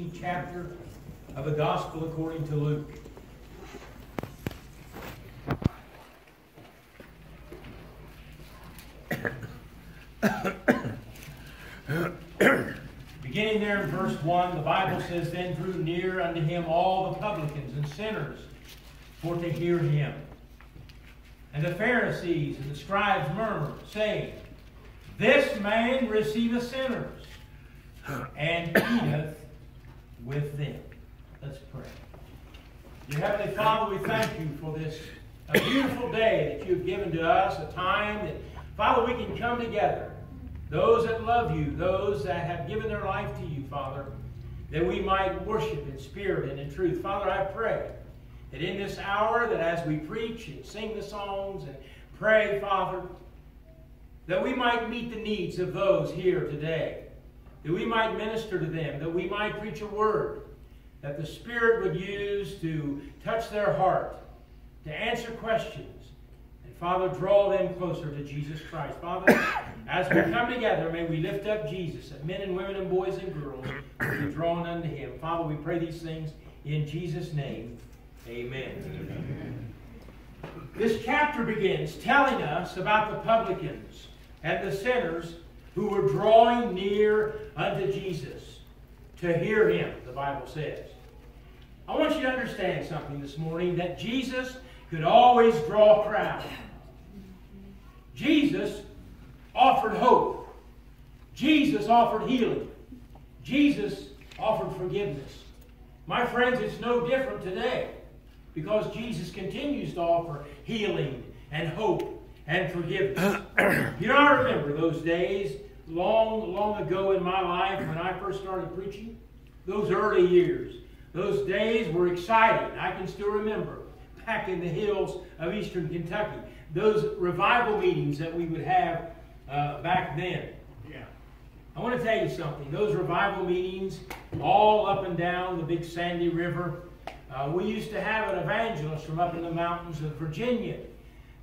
16th chapter of the Gospel according to Luke. Beginning there in verse 1, the Bible says, Then drew near unto him all the publicans and sinners for to hear him. And the Pharisees and the scribes murmured, saying, This man receiveth sinners, and eateth with them. Let's pray. Dear Heavenly Father, we thank you for this a beautiful day that you've given to us, a time that, Father, we can come together. Those that love you, those that have given their life to you, Father, that we might worship in spirit and in truth. Father, I pray that in this hour, that as we preach and sing the songs and pray, Father, that we might meet the needs of those here today, that we might minister to them, that we might preach a word that the Spirit would use to touch their heart, to answer questions, and Father, draw them closer to Jesus Christ. Father, as we come together, may we lift up Jesus, that men and women and boys and girls will be drawn unto him. Father, we pray these things in Jesus' name. Amen. Amen. This chapter begins telling us about the publicans and the sinners who were drawing near unto Jesus to hear him, the Bible says. I want you to understand something this morning that Jesus could always draw a crowd. Jesus offered hope. Jesus offered healing. Jesus offered forgiveness. My friends, it's no different today because Jesus continues to offer healing and hope and forgiveness. you know, I remember those days long, long ago in my life when I first started preaching, those early years. Those days were exciting. I can still remember back in the hills of eastern Kentucky, those revival meetings that we would have uh, back then. Yeah. I want to tell you something. Those revival meetings, all up and down the Big Sandy River, uh, we used to have an evangelist from up in the mountains of Virginia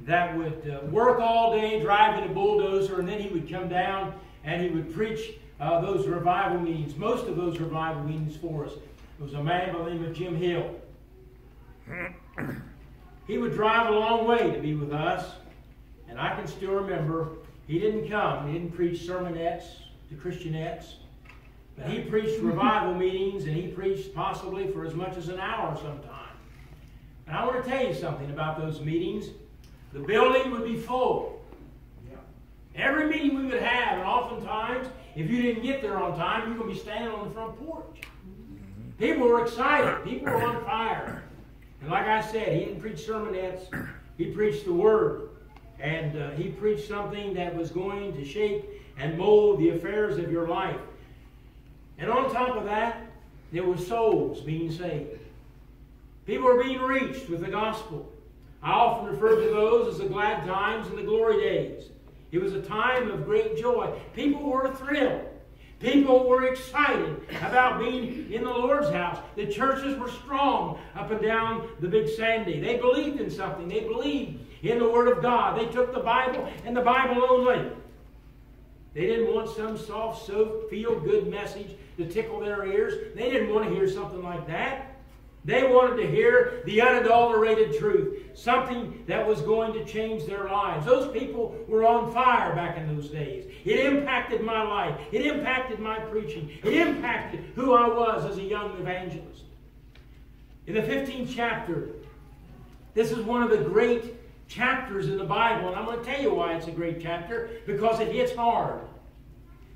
that would uh, work all day driving a bulldozer, and then he would come down and he would preach uh, those revival meetings, most of those revival meetings for us. It was a man by the name of Jim Hill. he would drive a long way to be with us, and I can still remember he didn't come, he didn't preach sermonettes to Christianettes. But he preached revival meetings and he preached possibly for as much as an hour sometime. And I want to tell you something about those meetings. The building would be full. Every meeting we would have, and oftentimes, if you didn't get there on time, you're going to be standing on the front porch. People were excited. People were on fire. And like I said, he didn't preach sermonettes. He preached the Word. And uh, he preached something that was going to shape and mold the affairs of your life. And on top of that, there were souls being saved. People were being reached with the gospel. I often refer to those as the glad times and the glory days. It was a time of great joy. People were thrilled. People were excited about being in the Lord's house. The churches were strong up and down the Big Sandy. They believed in something. They believed in the Word of God. They took the Bible and the Bible only. They didn't want some soft, so feel good message to tickle their ears. They didn't want to hear something like that. They wanted to hear the unadulterated truth, something that was going to change their lives. Those people were on fire back in those days. It impacted my life, it impacted my preaching, it impacted who I was as a young evangelist. In the 15th chapter, this is one of the great chapters in the Bible, and I'm going to tell you why it's a great chapter because it hits hard.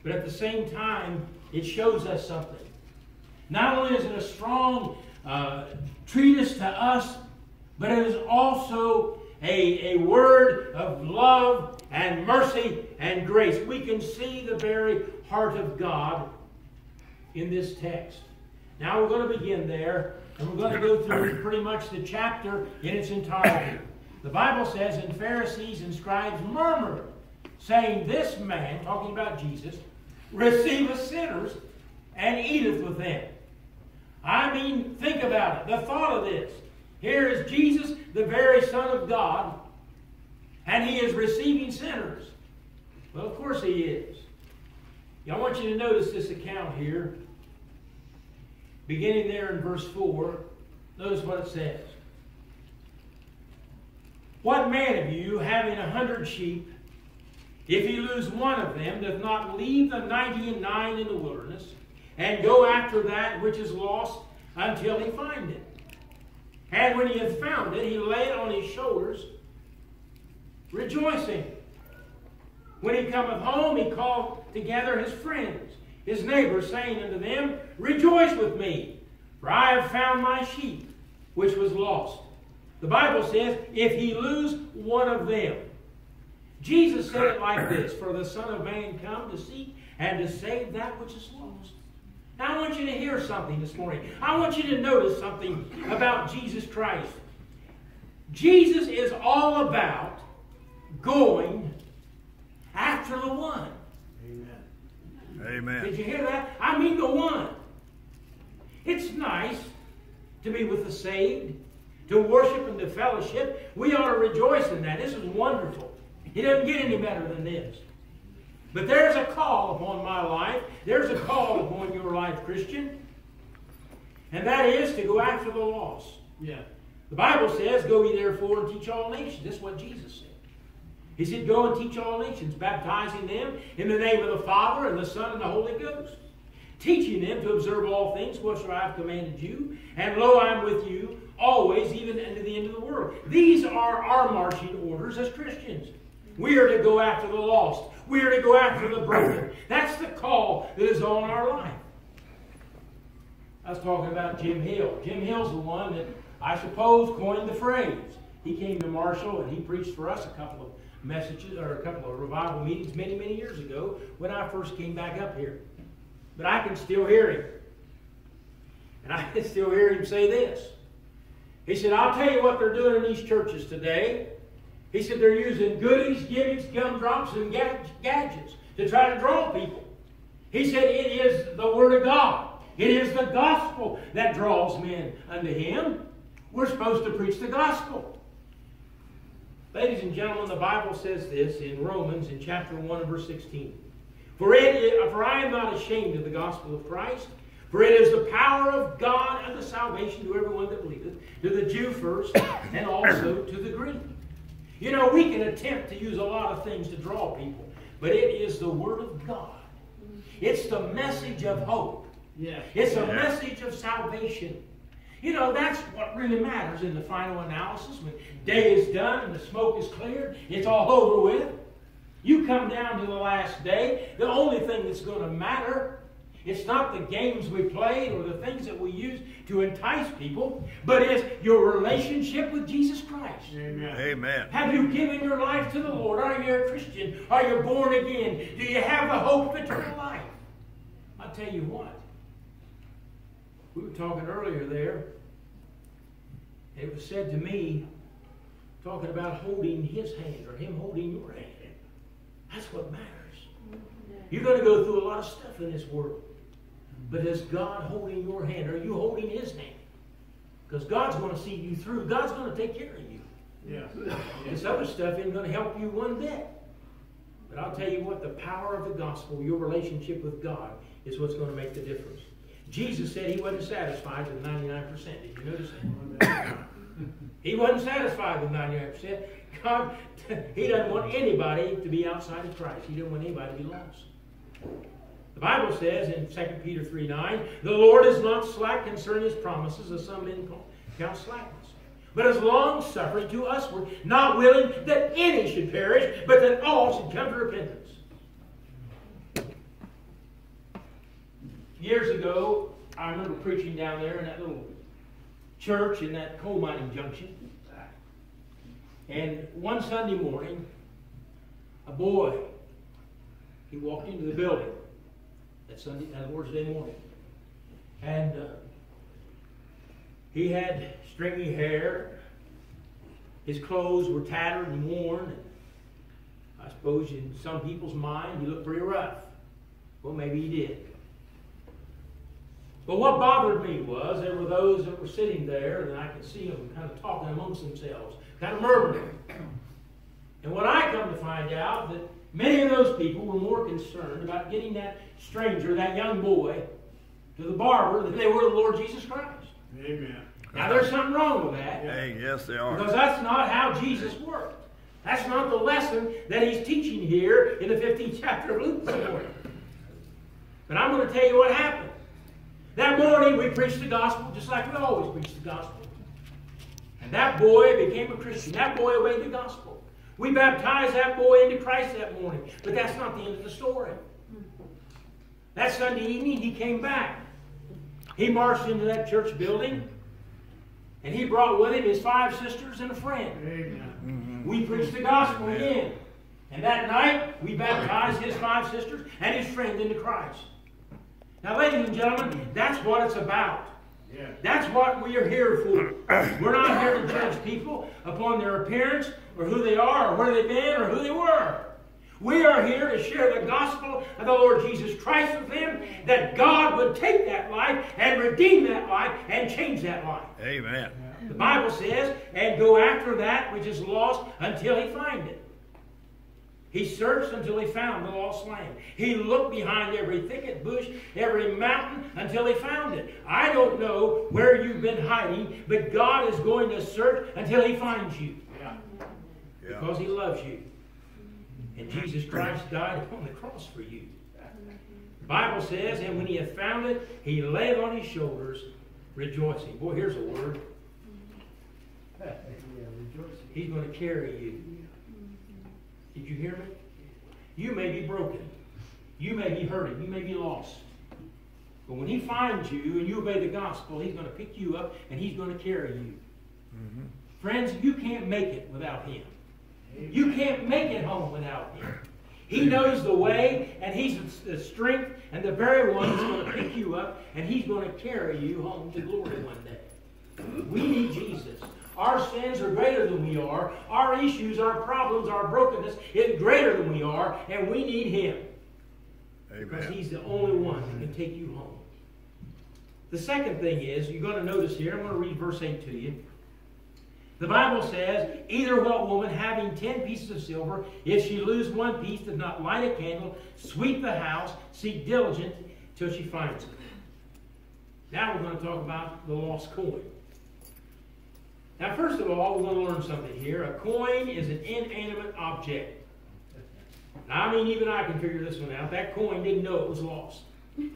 But at the same time, it shows us something. Not only is it a strong uh, treatise to us, but it is also a, a word of love and mercy and grace. We can see the very heart of God in this text. Now we're going to begin there, and we're going to go through pretty much the chapter in its entirety. The Bible says, And Pharisees and scribes murmured, saying, This man, talking about Jesus, receiveth sinners and eateth with them. I mean, think about it. The thought of this. Here is Jesus, the very Son of God, and he is receiving sinners. Well, of course he is. I want you to notice this account here. beginning there in verse 4, notice what it says. What man of you, having a hundred sheep, if he lose one of them, doth not leave the ninety and nine in the wilderness, and go after that which is lost until he find it? And when he hath found it, he lay it on his shoulders, rejoicing. When he cometh home, he called together his friends, his neighbors, saying unto them, Rejoice with me, for I have found my sheep, which was lost. The Bible says, if he lose one of them. Jesus said it like this For the Son of Man come to seek and to save that which is lost. Now, I want you to hear something this morning. I want you to notice something about Jesus Christ. Jesus is all about going after the one. Amen. Amen. Did you hear that? I mean the one. It's nice to be with the saved, to worship and to fellowship. We ought to rejoice in that. This is wonderful. It doesn't get any better than this. But there's a call upon my life. There's a call upon your life, Christian. And that is to go after the lost. Yeah. The Bible says, Go ye therefore and teach all nations. This is what Jesus said. He said, Go and teach all nations, baptizing them in the name of the Father and the Son and the Holy Ghost, teaching them to observe all things whatsoever I have commanded you. And lo, I am with you always, even unto the end of the world. These are our marching orders as Christians. We are to go after the lost. We are to go after the broken. That's the call that is on our life. I was talking about Jim Hill. Jim Hill's the one that I suppose coined the phrase. He came to Marshall and he preached for us a couple of messages or a couple of revival meetings many, many years ago when I first came back up here. But I can still hear him. And I can still hear him say this. He said, I'll tell you what they're doing in these churches today. He said they're using goodies, gimmicks, gumdrops, and gadgets to try to draw people. He said it is the Word of God. It is the gospel that draws men unto Him. We're supposed to preach the gospel. Ladies and gentlemen, the Bible says this in Romans in chapter 1 and verse 16. For, it, for I am not ashamed of the gospel of Christ, for it is the power of God unto salvation to everyone that believeth, to the Jew first, and also to the Greek. You know, we can attempt to use a lot of things to draw people, but it is the Word of God. It's the message of hope. Yeah. It's a message of salvation. You know, that's what really matters in the final analysis. When day is done and the smoke is cleared, it's all over with. You come down to the last day, the only thing that's going to matter it's not the games we play or the things that we use to entice people, but it's your relationship with Jesus Christ. Amen. Amen. Have you given your life to the Lord? Are you a Christian? Are you born again? Do you have the hope of eternal life? I'll tell you what. We were talking earlier there. It was said to me, talking about holding his hand or him holding your hand. That's what matters. Mm-hmm. You're going to go through a lot of stuff in this world. But is God holding your hand? Are you holding his hand? Because God's going to see you through. God's going to take care of you. Yeah. This other stuff isn't going to help you one bit. But I'll tell you what, the power of the gospel, your relationship with God, is what's going to make the difference. Jesus said he wasn't satisfied with 99%. Did you notice that? he wasn't satisfied with 99%. God, he doesn't want anybody to be outside of Christ. He didn't want anybody to be lost. The Bible says in 2 Peter 3 9, the Lord is not slack concerning his promises, as some men count slackness, but is long suffering to usward, not willing that any should perish, but that all should come to repentance. Years ago, I remember preaching down there in that little church in that coal mining junction. And one Sunday morning, a boy, he walked into the building that Sunday, that Lord's Day morning. And uh, he had stringy hair. His clothes were tattered and worn. I suppose in some people's mind, he looked pretty rough. Well, maybe he did. But what bothered me was there were those that were sitting there, and I could see them kind of talking amongst themselves, kind of murmuring. And what I come to find out that Many of those people were more concerned about getting that stranger, that young boy, to to the barber than they were to the Lord Jesus Christ. Amen. Now, there's something wrong with that. Hey, yes, they are. Because that's not how Jesus worked. That's not the lesson that he's teaching here in the 15th chapter of Luke this morning. But I'm going to tell you what happened. That morning we preached the gospel just like we always preach the gospel. And that boy became a Christian. That boy obeyed the gospel. We baptized that boy into Christ that morning. But that's not the end of the story. That Sunday evening he came back. He marched into that church building. And he brought with him his five sisters and a friend. Amen. We preached the gospel again. And that night, we baptized his five sisters and his friend into Christ. Now, ladies and gentlemen, that's what it's about. Yeah. That's what we are here for. We're not here to judge people upon their appearance or who they are or where they've been or who they were. We are here to share the gospel of the Lord Jesus Christ with them, that God would take that life and redeem that life and change that life. Amen. The Bible says, and go after that which is lost until he find it. He searched until he found the lost lamb. He looked behind every thicket, bush, every mountain until he found it. I don't know where you've been hiding, but God is going to search until he finds you Yeah. Yeah. because he loves you. And Jesus mm-hmm. Christ died upon the cross for you. The Bible says, and when he had found it, he laid on his shoulders, rejoicing. Boy, here's a word. He's going to carry you. Did you hear me? You may be broken. You may be hurting. You may be lost. But when he finds you and you obey the gospel, he's going to pick you up and he's going to carry you. Mm-hmm. Friends, you can't make it without him. You can't make it home without him. He knows the way, and he's the strength and the very one that's going to pick you up, and he's going to carry you home to glory one day. We need Jesus. Our sins are greater than we are. Our issues, our problems, our brokenness is greater than we are, and we need him. Because he's the only one that can take you home. The second thing is, you're going to notice here, I'm going to read verse 8 to you. The Bible says, Either what woman having ten pieces of silver, if she lose one piece, does not light a candle, sweep the house, seek diligent till she finds it. Now we're going to talk about the lost coin. Now, first of all, we're going to learn something here. A coin is an inanimate object. Now, I mean, even I can figure this one out. That coin didn't know it was lost. Yeah.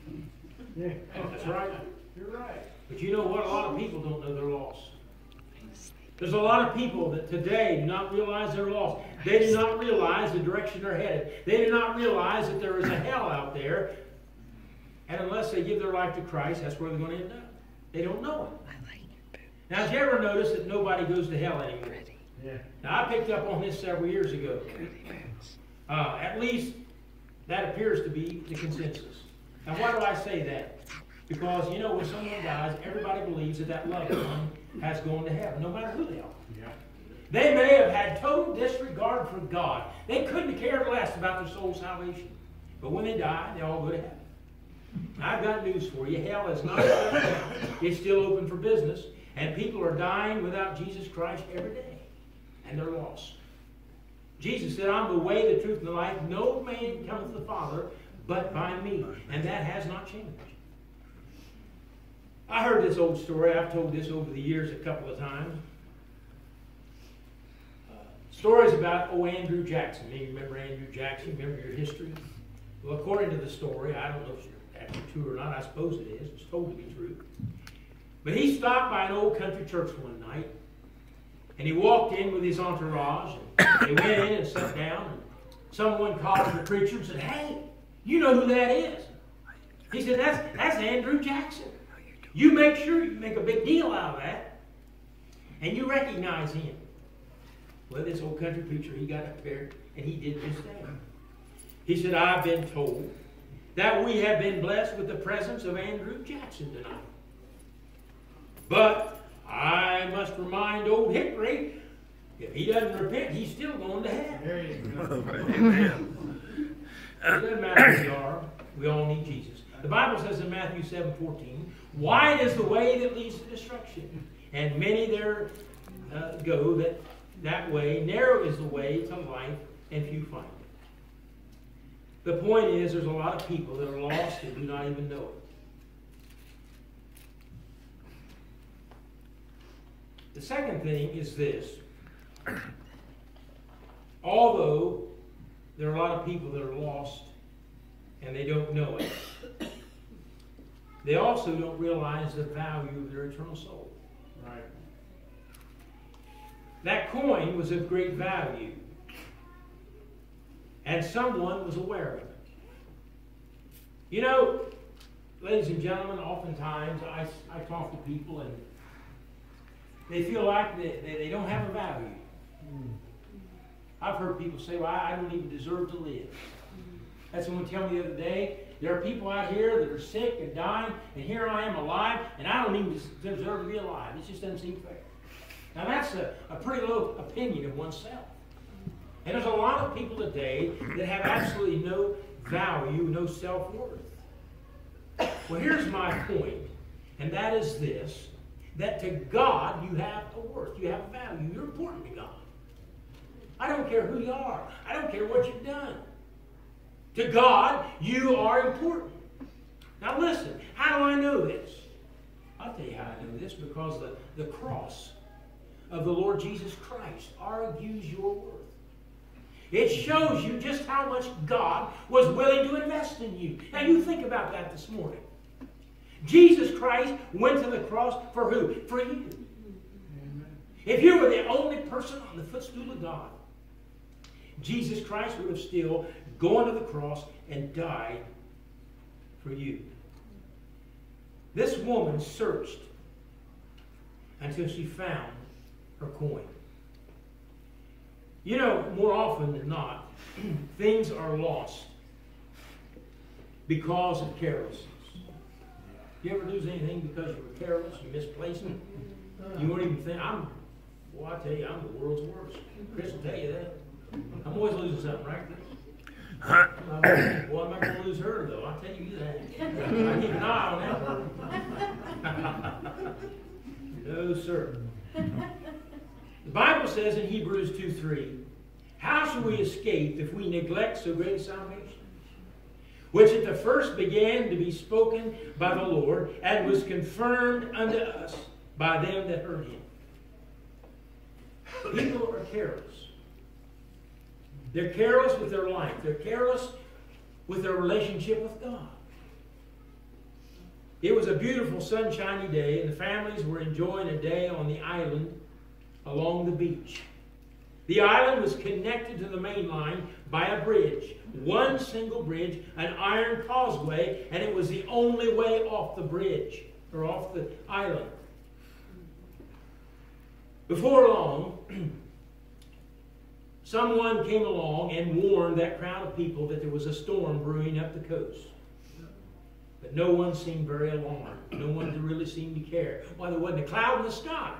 Oh, that's right. You're right. But you know what? A lot of people don't know they're lost. There's a lot of people that today do not realize they're lost. They do not realize the direction they're headed. They do not realize that there is a hell out there. And unless they give their life to Christ, that's where they're going to end up. They don't know it. Now, have you ever noticed that nobody goes to hell anymore? Yeah. Now, I picked up on this several years ago. Uh, at least that appears to be the consensus. Now, why do I say that? Because, you know, when someone dies, everybody believes that that loved one has gone to heaven, no matter who they are. Yeah. They may have had total disregard for God. They couldn't have cared less about their soul's salvation. But when they die, they all go to heaven. I've got news for you. Hell is not. It's still open for business. And people are dying without Jesus Christ every day. And they're lost. Jesus said, I'm the way, the truth, and the life. No man cometh to the Father but by me. And that has not changed. I heard this old story. I've told this over the years a couple of times. Uh, stories about oh Andrew Jackson. You remember Andrew Jackson. Remember your history. Well, according to the story, I don't know if it's true or not. I suppose it is. It's told to be true. But he stopped by an old country church one night, and he walked in with his entourage. And they went in and sat down. And someone called the preacher and said, "Hey, you know who that is?" He said, "That's that's Andrew Jackson." You make sure you make a big deal out of that, and you recognize him. Well, this old country preacher, he got up there and he did just that. He said, I've been told that we have been blessed with the presence of Andrew Jackson tonight. But I must remind old Hickory, if he doesn't repent, he's still going to hell. There you go. Amen. It doesn't matter who we are, we all need Jesus. The Bible says in Matthew 7 14, Wide is the way that leads to destruction, and many there uh, go that, that way. Narrow is the way to life, and few find it. The point is, there's a lot of people that are lost and do not even know it. The second thing is this. Although there are a lot of people that are lost and they don't know it, they also don't realize the value of their eternal soul. Right. That coin was of great value, and someone was aware of it. You know, ladies and gentlemen, oftentimes I, I talk to people and they feel like they, they, they don't have a value. Hmm. I've heard people say, well, I I don't even deserve to live. That's someone tell me the other day, there are people out here that are sick and dying, and here I am alive, and I don't even deserve to be alive. It just doesn't seem fair. Now that's a, a pretty low opinion of oneself. And there's a lot of people today that have absolutely no value, no self-worth. Well, here's my point, and that is this, that to God you have a worth, you have a value, you're important to God. I don't care who you are. I don't care what you've done. To God, you are important. Now listen, how do I know this? I'll tell you how I know this because the, the cross of the Lord Jesus Christ argues your worth. It shows you just how much God was willing to invest in you. Now you think about that this morning. Jesus Christ went to the cross for who? For you. If you were the only person on the footstool of God, Jesus Christ would have still gone to the cross and died for you. This woman searched until she found her coin. You know, more often than not, things are lost because of carelessness. You ever lose anything because you were careless, you misplaced it? You won't even think, I'm, well, I tell you, I'm the world's worst. Chris will tell you that. I'm always losing something, right? Boy, I'm not gonna lose her though, I'll tell you that. I keep an eye on that. No, sir. The Bible says in Hebrews 2 3, How shall we escape if we neglect so great a salvation? Which at the first began to be spoken by the Lord, and was confirmed unto us by them that heard him. People are careless. They're careless with their life. They're careless with their relationship with God. It was a beautiful sunshiny day, and the families were enjoying a day on the island along the beach. The island was connected to the main line by a bridge, one single bridge, an iron causeway, and it was the only way off the bridge or off the island. Before long, someone came along and warned that crowd of people that there was a storm brewing up the coast. But no one seemed very alarmed. No one really seemed to care. Why, there wasn't a cloud in the sky.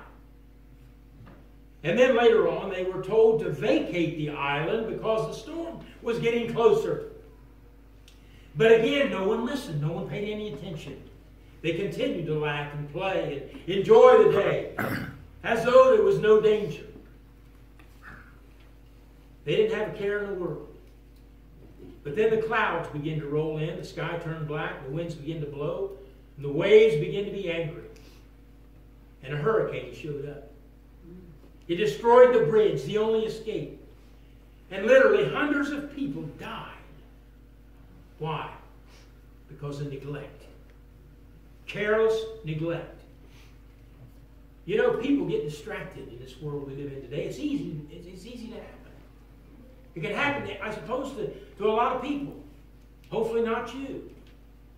And then later on, they were told to vacate the island because the storm was getting closer. But again, no one listened. No one paid any attention. They continued to laugh and play and enjoy the day as though there was no danger. They didn't have a care in the world. But then the clouds began to roll in, the sky turned black, the winds began to blow, and the waves began to be angry. And a hurricane showed up. It destroyed the bridge, the only escape. And literally hundreds of people died. Why? Because of neglect. Careless neglect. You know, people get distracted in this world we live in today. It's easy, it's, easy to. It can happen, I suppose, to, to a lot of people. Hopefully not you.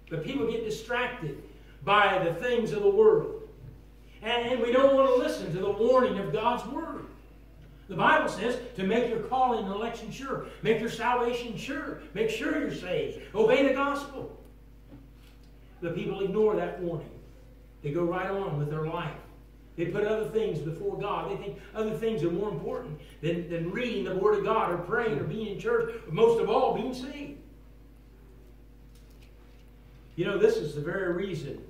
But people get distracted by the things of the world. And, and we don't want to listen to the warning of God's Word. The Bible says to make your calling and election sure, make your salvation sure, make sure you're saved, obey the gospel. The people ignore that warning. They go right on with their life. They put other things before God. They think other things are more important than, than reading the Word of God or praying or being in church, or most of all, being saved. You know, this is the very reason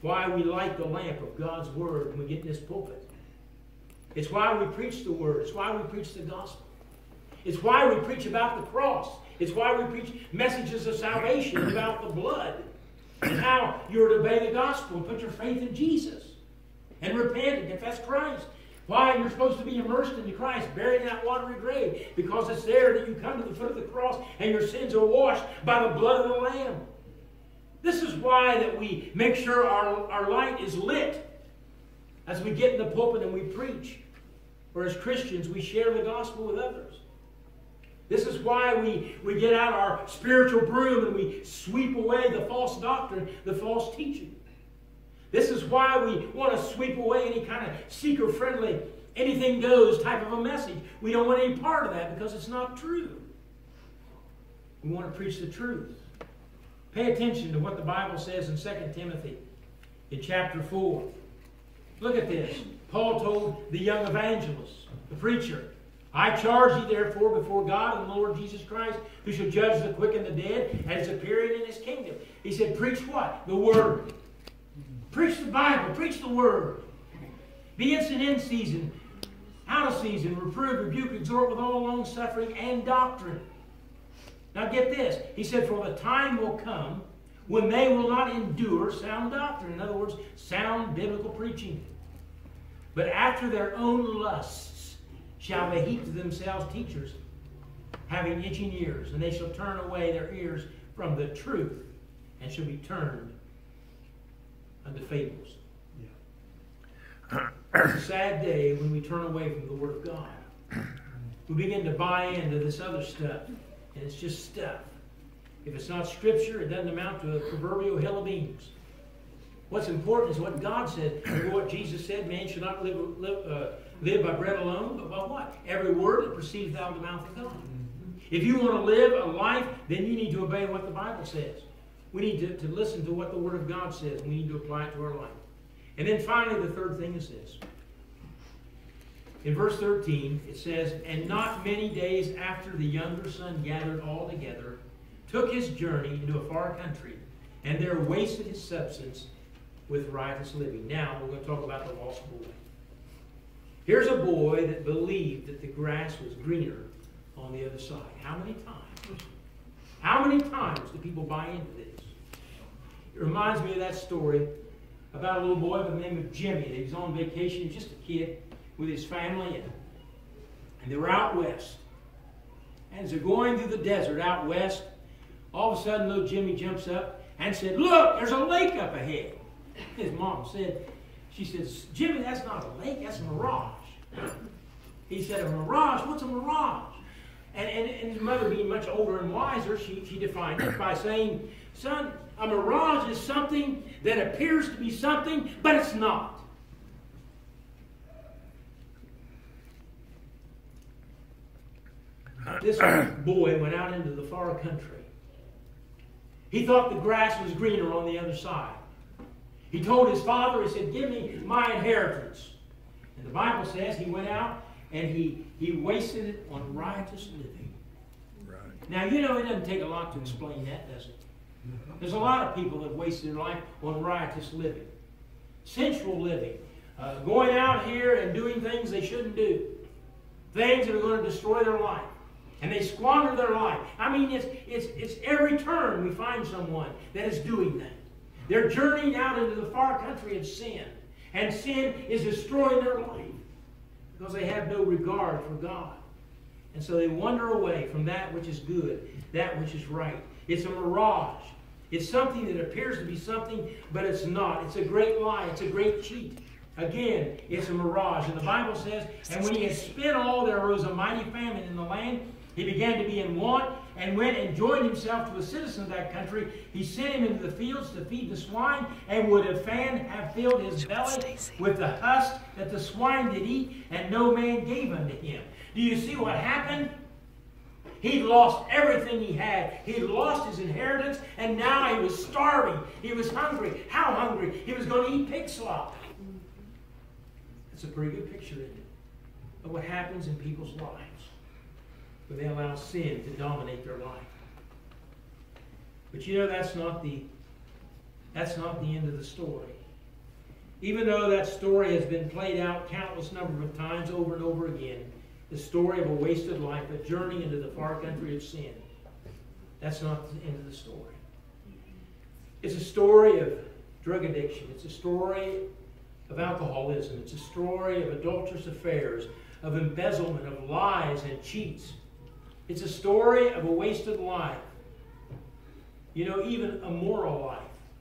why we light the lamp of God's Word when we get in this pulpit. It's why we preach the Word. It's why we preach the gospel. It's why we preach about the cross. It's why we preach messages of salvation about the blood and how you're to obey the gospel and put your faith in Jesus. And repent and confess Christ. Why? You're supposed to be immersed into Christ, buried in that watery grave, because it's there that you come to the foot of the cross and your sins are washed by the blood of the Lamb. This is why that we make sure our, our light is lit as we get in the pulpit and we preach. Or as Christians, we share the gospel with others. This is why we, we get out our spiritual broom and we sweep away the false doctrine, the false teaching. This is why we want to sweep away any kind of seeker friendly, anything goes type of a message. We don't want any part of that because it's not true. We want to preach the truth. Pay attention to what the Bible says in 2 Timothy in chapter 4. Look at this. Paul told the young evangelist, the preacher, I charge you therefore before God and the Lord Jesus Christ, who shall judge the quick and the dead, and is appearing in his kingdom. He said, Preach what? The word. Preach the Bible. Preach the word. Be instant in season, out of season, reprove, rebuke, exhort with all long suffering and doctrine. Now get this. He said, For the time will come when they will not endure sound doctrine. In other words, sound biblical preaching. But after their own lusts shall they heap to themselves teachers, having itching ears, and they shall turn away their ears from the truth, and shall be turned unto fables. Yeah. It's a sad day when we turn away from the Word of God. We begin to buy into this other stuff, and it's just stuff. If it's not Scripture, it doesn't amount to a proverbial hill of beans. What's important is what God said. What Jesus said, man should not live, live, uh, live by bread alone, but by what? Every word that proceeds out of the mouth of God. If you want to live a life, then you need to obey what the Bible says. We need to, to listen to what the Word of God says. We need to apply it to our life. And then finally, the third thing is this. In verse 13, it says, And not many days after the younger son gathered all together, took his journey into a far country, and there wasted his substance with riotous living. Now, we're going to talk about the lost boy. Here's a boy that believed that the grass was greener on the other side. How many times? How many times do people buy into this? It reminds me of that story about a little boy by the name of Jimmy. He was on vacation, just a kid, with his family, and, and they were out west. And as they're going through the desert out west, all of a sudden little Jimmy jumps up and said, Look, there's a lake up ahead. His mom said, She says, Jimmy, that's not a lake, that's a mirage. He said, A mirage? What's a mirage? And, and, and his mother, being much older and wiser, she, she defined it by saying, Son, a mirage is something that appears to be something, but it's not. This boy went out into the far country. He thought the grass was greener on the other side. He told his father, he said, Give me my inheritance. And the Bible says he went out and he, he wasted it on riotous living. Right. Now, you know, it doesn't take a lot to explain that, does it? There's a lot of people that wasted their life on riotous living, sensual living, uh, going out here and doing things they shouldn't do, things that are going to destroy their life. And they squander their life. I mean, it's, it's, it's every turn we find someone that is doing that. They're journeying out into the far country of sin. And sin is destroying their life because they have no regard for God. And so they wander away from that which is good, that which is right. It's a mirage. It's something that appears to be something, but it's not. It's a great lie. It's a great cheat. Again, it's a mirage. And the Bible says, And when he had spent all, there arose a mighty famine in the land. He began to be in want and went and joined himself to a citizen of that country. He sent him into the fields to feed the swine and would have fan have filled his belly with the husk that the swine did eat, and no man gave unto him. Do you see what happened? He lost everything he had. He'd lost his inheritance, and now he was starving. He was hungry. How hungry? He was going to eat pig slop. That's a pretty good picture, isn't it? Of what happens in people's lives when they allow sin to dominate their life. But you know that's not the that's not the end of the story. Even though that story has been played out countless number of times over and over again, the story of a wasted life, a journey into the far country of sin. That's not the end of the story. It's a story of drug addiction. It's a story of alcoholism. It's a story of adulterous affairs, of embezzlement, of lies and cheats. It's a story of a wasted life. You know, even a moral life.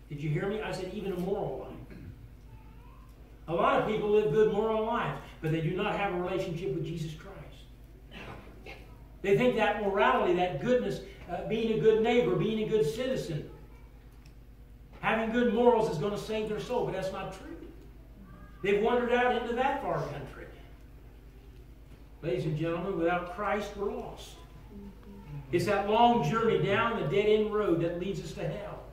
Did you hear me? I said even a moral life. A lot of people live good moral lives, but they do not have a relationship with Jesus Christ. They think that morality, that goodness, uh, being a good neighbor, being a good citizen, having good morals is going to save their soul, but that's not true. They've wandered out into that far country. Ladies and gentlemen, without Christ, we're lost. It's that long journey down the dead end road that leads us to hell.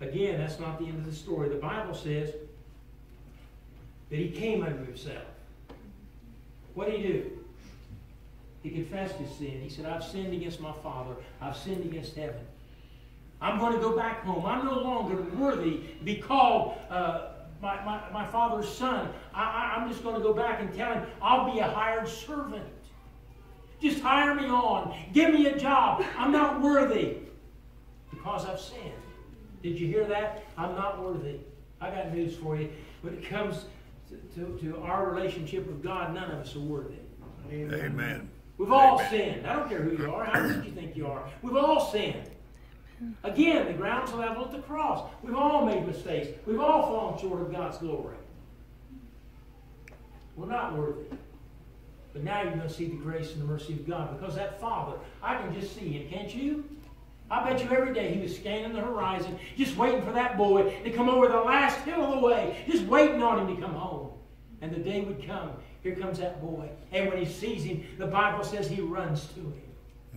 Again, that's not the end of the story. The Bible says that he came unto himself. What did he do? He confessed his sin. He said, I've sinned against my Father. I've sinned against heaven. I'm going to go back home. I'm no longer worthy to be called uh, my, my, my father's son. I, I, I'm just going to go back and tell him I'll be a hired servant. Just hire me on. Give me a job. I'm not worthy because I've sinned. Did you hear that? I'm not worthy. I got news for you. When it comes to, to, to our relationship with God, none of us are worthy. Amen. We've all Amen. sinned. I don't care who you are. How good you think you are. We've all sinned. Again, the ground's level at the cross. We've all made mistakes. We've all fallen short of God's glory. We're not worthy. But now you're going to see the grace and the mercy of God because that Father, I can just see him, can't you? I bet you every day he was scanning the horizon, just waiting for that boy to come over the last hill of the way, just waiting on him to come home. And the day would come. Here comes that boy. And when he sees him, the Bible says he runs to him.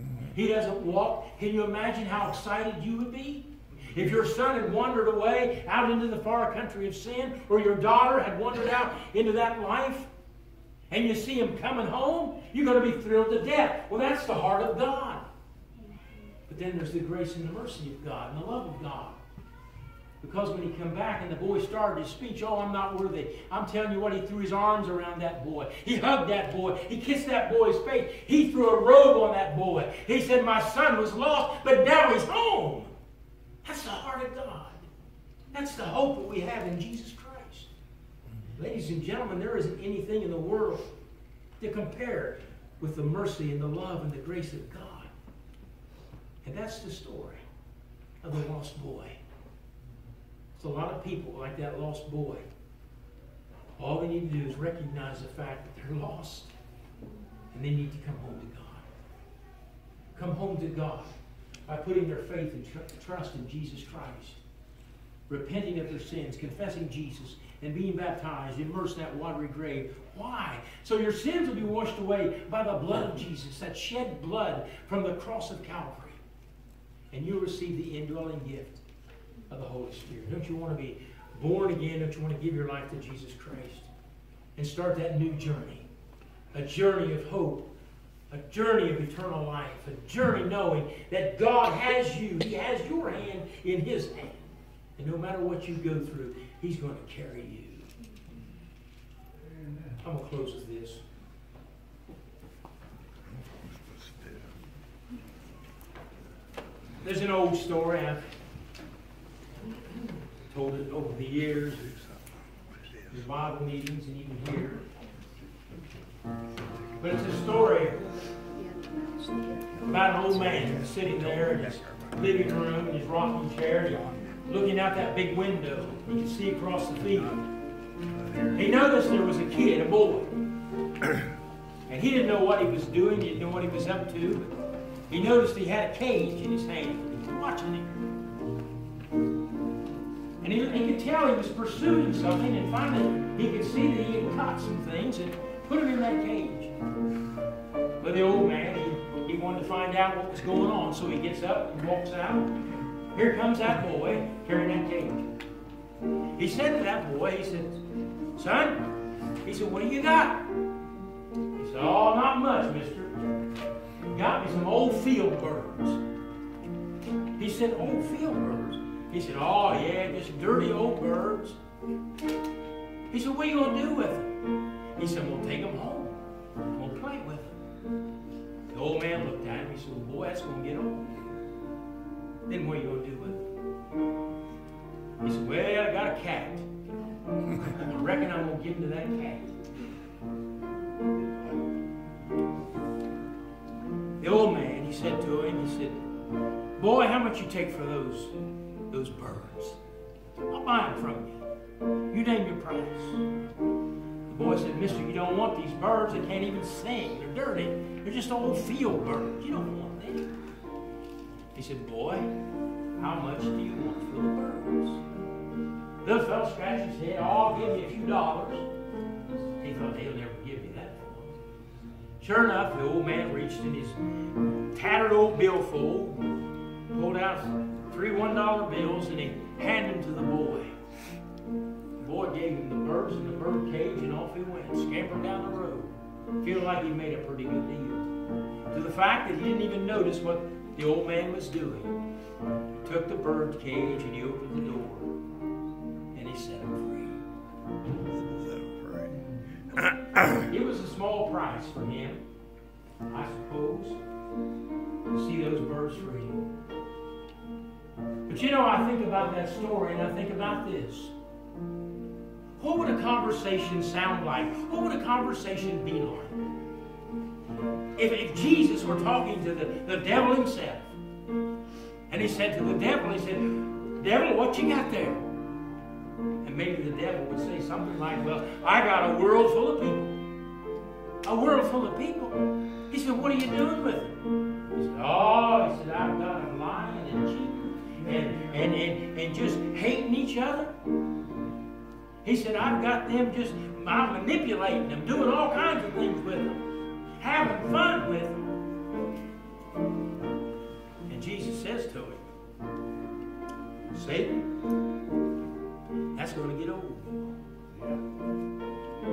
Mm-hmm. He doesn't walk. Can you imagine how excited you would be? If your son had wandered away out into the far country of sin, or your daughter had wandered out into that life, and you see him coming home, you're going to be thrilled to death. Well, that's the heart of God. But then there's the grace and the mercy of God and the love of God. Because when he come back and the boy started his speech, oh, I'm not worthy. I'm telling you what, he threw his arms around that boy. He hugged that boy. He kissed that boy's face. He threw a robe on that boy. He said, my son was lost, but now he's home. That's the heart of God. That's the hope that we have in Jesus Christ. Ladies and gentlemen, there isn't anything in the world to compare with the mercy and the love and the grace of God. And that's the story of the lost boy. It's a lot of people like that lost boy. All they need to do is recognize the fact that they're lost. And they need to come home to God. Come home to God by putting their faith and tr- trust in Jesus Christ. Repenting of their sins, confessing Jesus, and being baptized, immersed in that watery grave. Why? So your sins will be washed away by the blood of Jesus, that shed blood from the cross of Calvary. And you'll receive the indwelling gift of the Holy Spirit. Don't you want to be born again? Don't you want to give your life to Jesus Christ? And start that new journey. A journey of hope. A journey of eternal life. A journey knowing that God has you. He has your hand in His hand. And no matter what you go through, He's going to carry you. I'm going to close with this. There's an old story. I've told it over the years, in Bible meetings and even here. But it's a story about an old man sitting there in his living room in his rocking chair, looking out that big window. He could see across the field. He noticed there was a kid, a boy. And he didn't know what he was doing, he didn't know what he was up to. He noticed he had a cage in his hand. He was watching him. And he, he could tell he was pursuing something, and finally he could see that he had caught some things and put them in that cage. But the old man, he, he wanted to find out what was going on, so he gets up and walks out. Here comes that boy carrying that cage. He said to that boy, he said, Son, he said, what do you got? He said, Oh, not much, mister. Got me some old field birds. He said, Old field birds? He said, Oh, yeah, just dirty old birds. He said, What are you going to do with them? He said, We'll take them home. We'll play with them. The old man looked at him. He said, well, Boy, that's going to get old. Then what are you going to do with them? He said, Well, I got a cat. I reckon I'm gonna give him to that cat. The old man, he said to him, he said, Boy, how much you take for those those birds? I'll buy them from you. You name your price. The boy said, Mister, you don't want these birds. They can't even sing. They're dirty. They're just old field birds. You don't want them. He said, Boy, how much do you want for the birds? The fellow scratched his head. Oh, I'll give you a few dollars. He thought, he'll never give me that. Sure enough, the old man reached in his tattered old billfold, pulled out three one dollar bills, and he handed them to the boy. The boy gave him the birds and the bird cage, and off he went, scampering down the road, feeling like he made a pretty good deal. To the fact that he didn't even notice what the old man was doing. He took the bird cage and he opened the door, and he set him free. It was a small price for him, I suppose, to see those birds free. But you know, I think about that story and I think about this. What would a conversation sound like? What would a conversation be like? If, if Jesus were talking to the, the devil himself, and he said to the devil, he said, Devil, what you got there? And maybe the devil would say something like, Well, I got a world full of people. A world full of people. He said, What are you doing with them? He said, Oh, he said, I've got and, and, and, just hating each other. He said, I've got them just, I'm manipulating them, doing all kinds of things with them, having fun with them. And Jesus says to him, Satan, that's going to get old.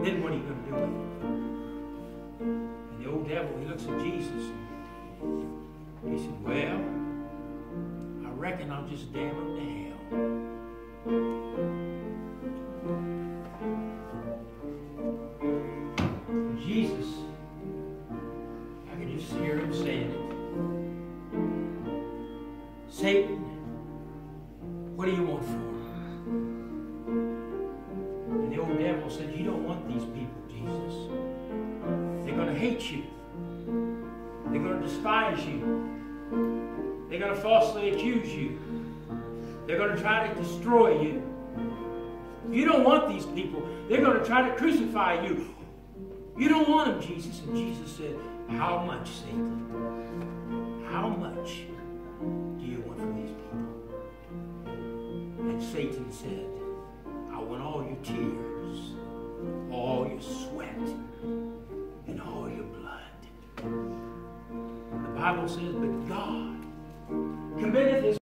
Then what are you going to do with it? And the old devil, he looks at Jesus. He said, Well, reckon I'll just damn him to hell. Jesus, I can just hear him saying it. Satan, what do you want for? And the old devil said, You don't want these people, Jesus. They're going to hate you. They're going to despise you. They're going to falsely accuse you. They're going to try to destroy you. You don't want these people. They're going to try to crucify you. You don't want them, Jesus. And Jesus said, How much, Satan? How much do you want from these people? And Satan said, I want all your tears, all your sweat, and all your blood. The Bible says, But God committeth